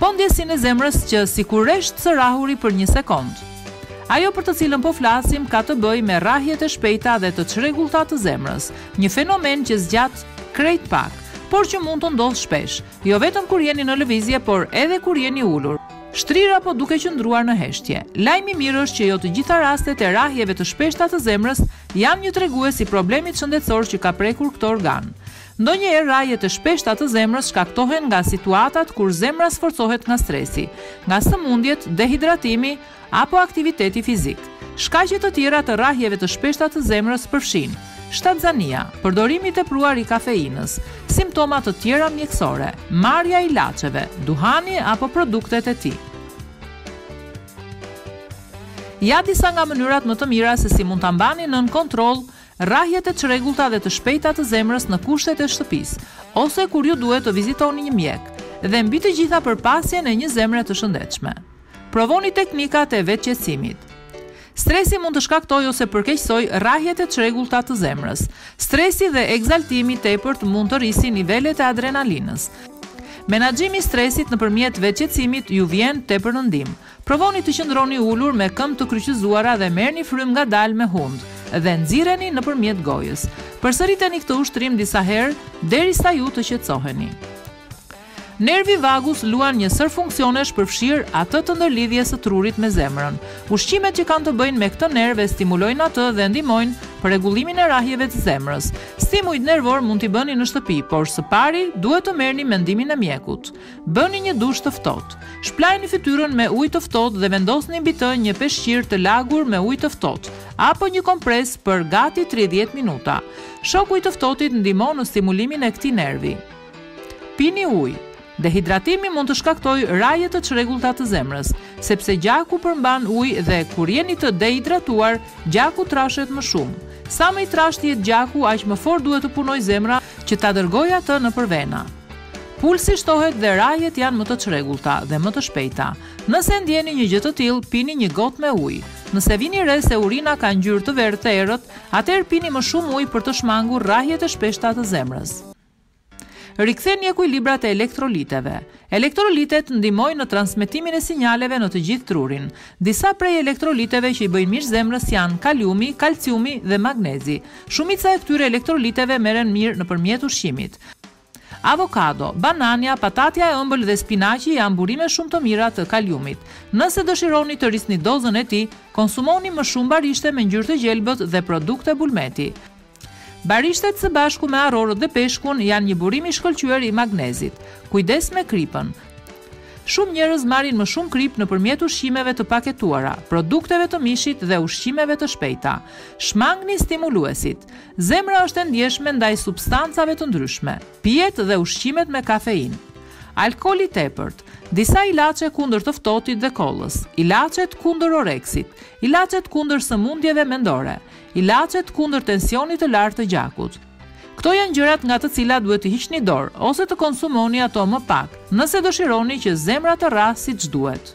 Po ndjesinë e zemrës që sikur resht së rrahuri për një sekond. Ajo për të cilën po flasim ka të bëjë me rrahjet e shpejta dhe të çrregullta të zemrës, një fenomen që zgjat krejt pak, por që mund të ndodhë shpesh, jo vetëm kur jeni në lëvizje, por edhe kur jeni ulur, shtrirë apo duke qëndruar në heshtje. Lajmi i mirë është që jo të gjitha rastet e rrahjeve të shpeshta të zemrës janë një tregues i problemit shëndetësor që ka prekur këtë organ. Ndonjëherë rrahjet e shpeshta të zemrës shkaktohen nga situatat kur zemra sforcohet nga stresi, nga sëmundjet, dehidratimi apo aktiviteti fizik. Shkaqe të tjera të rrahjeve të shpeshta të zemrës përfshijnë shtatzania, përdorimi i tepruar i kafeinës, simptoma të tjera mjekësore, marrja e ilaçeve, duhani apo produktet e tij. Ja disa nga mënyrat më të mira se si mund t'i mbani nën kontroll Rrahjet e çrregullta dhe të shpejta të zemrës në kushtet e shtëpisë, ose kur ju duhet të vizitoni një mjek, dhe mbi të gjitha për pasjen e një zemre të shëndetshme. Provoni teknikat e vetëqetësimit. Stresi mund të shkaktojë ose përkeqësojë rrahjet e çrregullta të zemrës. Stresi dhe ekzaltimi i tepërt mund të rrisin nivelet e adrenalinës. Menaxhimi i stresit nëpërmjet vetëqetësimit ju vjen tepër në ndihmë. Provoni të qëndroni ulur me këmbë të kryqëzuara dhe merrni frymë ngadalë me hundë dhe nxirreni nëpërmjet gojës. Përsëriteni këtë ushtrim disa herë derisa ju të qetësoheni. Nervi vagus luan një sërë funksionesh përfshirë atë të ndërlidhjes së trurit me zemrën. Ushqimet që kanë të bëjnë me këtë nerv e stimulojnë atë dhe ndihmojnë për rregullimin e rrahjeve të zemrës. Stimujt nervorë mund t'i bëni në shtëpi, por së pari duhet të merrni mendimin e mjekut. Bëni një dush të ftohtë. Shpëlajeni fytyrën me ujë të ftohtë dhe vendosni mbi të një peshqir të lagur me ujë të ftohtë, apo një kompresë për gati tridhjetë minuta. Shoku i të ftohtit ndihmon në stimulimin e këtij nervi. Pini ujë. Dehidratimi mund të shkaktojë rrahje të çrregullta të zemrës, sepse gjaku përmban ujë dhe kur jeni të dehidratuar, gjaku trashet më shumë. Sa më i trashë të jetë gjaku, aq më fort duhet të punojë zemra që ta dërgojë atë nëpër vena. Pulsi shtohet dhe rrahjet janë më të çrregullta dhe më të shpejta. Nëse ndieni një gjë të tillë, pini një gotë me ujë. Nëse vini re se urina ka ngjyrë të verdhë të errët, atëherë pini më shumë ujë për të shmangur rrahjet e shpeshta të zemrës. Riktheni ekuilibrat e elektroliteve. Elektrolitet ndihmojnë në transmetimin e sinjaleve në të gjithë trurin. Disa prej elektroliteve që i bëjnë mirë zemrës janë kaliumi, kalciumi dhe magnezi. Shumica e këtyre elektroliteve merren mirë nëpërmjet ushqimit. Avokado, banania, patatja e ëmbël dhe spinaqi janë burime shumë të mira të kaliumit. Nëse dëshironi të rrisni dozën e tij, konsumoni më shumë barishte me ngjyrë të gjelbër dhe produkte bulmeti. Barishtet së bashku me arrorët dhe peshkun janë një burim i shkëlqyer i magnezit. Kujdes me kripën. Shumë njerëz marrin më shumë kripë nëpërmjet ushqimeve të paketuara, produkteve të mishit dhe ushqimeve të shpejta. Shmangni stimuluesit. Zemra është e ndjeshme ndaj substancave të ndryshme, pijet dhe ushqimet me kafeinë. Alkooli i tepërt, disa ilaçe kundër të ftohtit dhe kollës, ilaçet kundër oreksit, ilaçet kundër sëmundjeve mendore, ilaçet kundër tensionit të lartë të gjakut. Këto janë gjërat nga të cilat duhet të hiqni dorë ose të konsumoni ato më pak, nëse dëshironi që zemra të rrahë siç duhet.